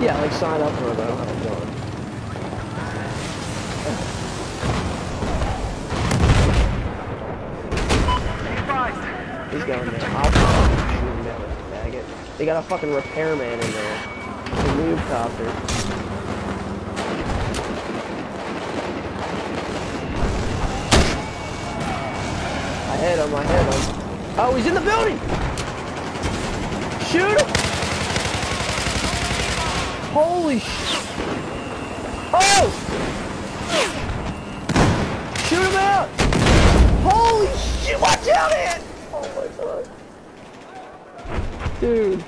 Yeah, like sign up for it, but I don't have a gun. He's going there. I'll him down with a faggot. They got a fucking repairman in there. The noob copter. I hit him, I hit him. Oh, he's in the building! Shoot him! Holy sh... Oh! Shoot him out! Holy shit! Watch out, man! Oh my god. Dude.